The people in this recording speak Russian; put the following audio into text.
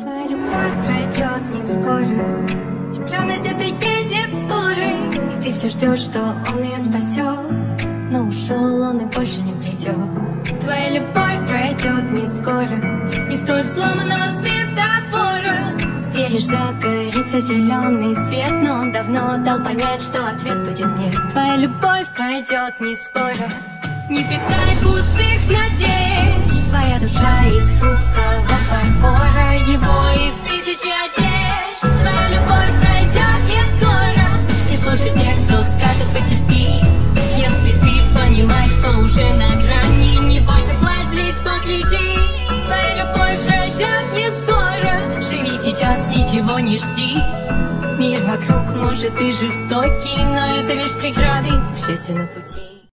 Твоя любовь пройдет не скоро. Влюбленность это едет скорый И ты все ждешь, что он ее спасет Но ушел он и больше не придет Твоя любовь пройдет не скоро. Не стоит сломанного светофора. Веришь, загорится зеленый свет Но он давно дал понять, что ответ будет нет. Твоя любовь пройдет не скоро. Не питай пустых надежд покричи Твоя любовь пройдет не скоро. Живи сейчас, ничего не жди. Мир вокруг может и жестокий Но это лишь преграды к счастью на пути